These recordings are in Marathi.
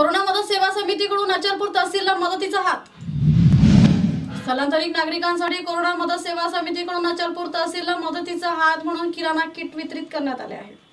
कोरोना मदत सेवा समितीकडून अचलपूर तहसीलला मदतीचा हात. स्थलांतरित नागरिकांसाठी कोरोना मदत सेवा समितीकडून अचलपूर तहसीलला मदतीचा हात म्हणून किराणा किट वितरित करण्यात आले आहे.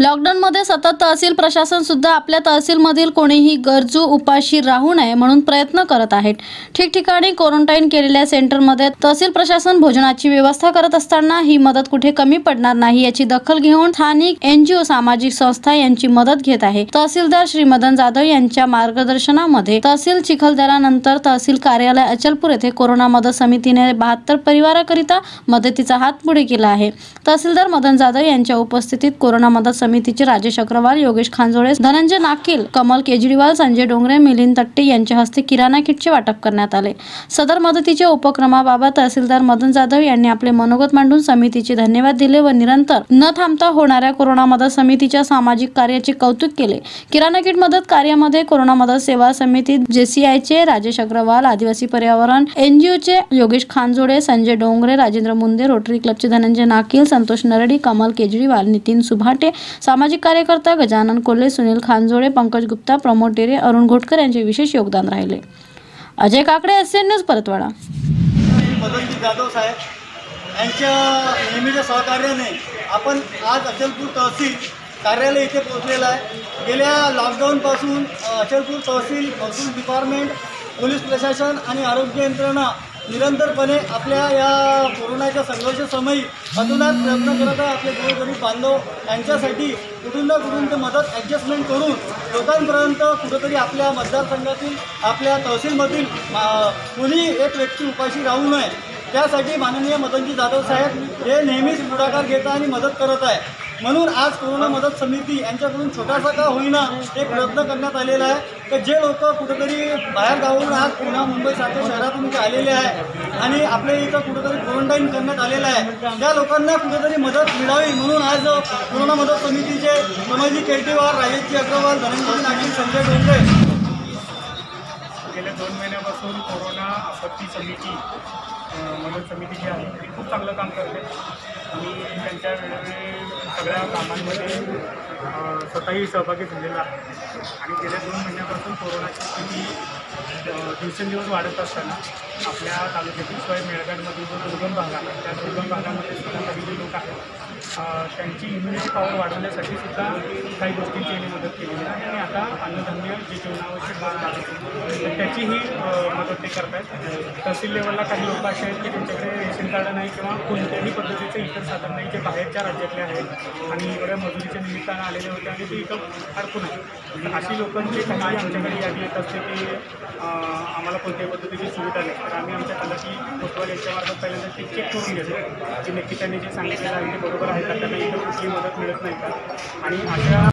लॉकडाऊनमध्ये सतत तहसील प्रशासन सुद्धा आपल्या तहसीलमधील कोणीही गरजू उपाशी राहू नये म्हणून प्रयत्न करत आहेत. ठिकठिकाणी क्वारंटाईन केलेल्या सेंटरमध्ये तहसील प्रशासन भोजनाची व्यवस्था करत असताना ही मदत कुठे कमी पडणार नाही याची दखल घेऊन स्थानिक एनजीओ सामाजिक संस्था यांची मदत घेत आहे. तहसीलदार श्री मदन जाधव यांच्या मार्गदर्शनामध्ये तहसील चिखलदरानंतर तहसील कार्यालय अचलपूर येथे कोरोना मदत समितीने बहात्तर परिवाराकरिता मदतीचा हात पुढे केला आहे. तहसीलदार मदन जाधव यांच्या उपस्थितीत कोरोना मदत समितीचे राजेश अग्रवाल योगेश खांजोळे धनंजय नाकील कमल केजरीवाल संजय डोंगरे मिलिंद तट्टे यांच्या हस्ते किराणा किटचे वाटप करण्यात आले. सदर मदतीच्या उपक्रमाबाबत तहसीलदार मदन जाधव यांनी आपले मनोगत मांडून समितीचे धन्यवाद दिले व निरंतर न थांबता होणाऱ्या कोरोना मदत समितीच्या सामाजिक कार्याचे कौतुक केले. किराणा किट मदत कार्यामध्ये कोरोना मदत सेवा समिती जेसीआयचे राजेश अग्रवाल आदिवासी पर्यावरण एनजीओचे योगेश खानजोडे संजय डोंगरे राजेंद्र मुंदे रोटरी क्लबचे धनंजय नाकील संतोष नरडी कमल केजरीवाल नितीन सुभाटे सामाजिक कार्यकर्ता गजानन कोल्हे सुनील खानजोडे पंकज गुप्ता प्रमोद डेरे अरुण घोटकर यांचे विशेष योगदान राहिले. Ajay Kakade S news Paratwada. Jadhav साहेब. यांच्या नेहमीच्या सहकार्याने आपण आज अचलपूर तहसील कार्यालय इथे पोहोचलेलं आहे. गेल्या लॉकडाऊनपासून अचलपूर तहसील महसूल डिपार्टमेंट पोलीस प्रशासन आणि आरोग्य यंत्रणा निरंतरपणे आपल्या या कोरोनाच्या संघर्षसमयी अतुनात प्रयत्न करत आहे आपले गोरगरीब बांधव यांच्यासाठी कुठून ना कुठून ते मदत ॲडजस्टमेंट करून लोकांपर्यंत कुठंतरी आपल्या मतदारसंघातील आपल्या तहसीलमधील कुणी एक व्यक्ती उपाशी राहू नये. त्यासाठी माननीय मदनजी जाधव साहेब हे नेहमीच पुढाकार घेत आणि मदत करत आहे म्हणून आज कोरोना मदत समिती यांच्याकडून छोटासा का होईना एक प्रयत्न करण्यात आलेला आहे. तर जे लोक कुठेतरी बाहेर गावून आज पुन्हा मुंबईसारख्या शहरातून इथे आलेले आहे आणि आपल्या इथं कुठेतरी क्वारंटाईन करण्यात आलेलं आहे त्या लोकांना कुठेतरी मदत मिळावी म्हणून आज कोरोना मदत समितीचे समाजी केटीवार राजेशजी अग्रवाल धनंजय नागरी संजय डोंगरे गेल्या दोन महिन्यापासून कोरोना आपत्ती समिती मदत समिती जी आहे ती खूप चांगलं काम करते. आणि त्यांच्या वेळोवेळी सगळ्या कामांमध्ये स्वतःही सहभागी झालेला आहे. आणि गेल्या दोन महिन्यापासून कोरोनाची स्थिती दिवसेंदिवस वाढत असताना आपल्या तालुक्यातील स्वयं मेळघाटमधील जो दुर्गम भाग आहे त्या दुर्गम भागामध्ये सुद्धा काही जे लोक आहेत. त्यांची इम्युनिटी पॉवर वाढवण्यासाठी सुद्धा काही गोष्टींची यांनी मदत केलेली आहे. आणि आता अन्नधान्य जी जीवनावश्यक भाग आहे त्याचीही मदत ते करत आहेत तहसील लेवलला काही लोक असे आहेत की त्यांच्याकडे रेशन कार्ड नाही किंवा कोणत्याही पद्धतीचे इतर साधन नाही जे बाहेरच्या राज्यातले आहेत. आणि इकडे मजुरीच्या निमित्तानं आलेले होते आणि ते इथं अडकून आहे अशी लोकांची काही आमच्याकडे. यादी येत असते की आम्हाला कोणत्याही पद्धतीची सुविधा नाही. तर आम्ही आमच्या तलाठी कोतवाल यांच्यामार्फत पहिल्यांदा ते चेक करून घेतो. की नक्की त्यांनी जे सांगितलेलं आहे ते बरोबर आहे का? त्यांना इथं कुठली मदत मिळत नाही का? आणि अशा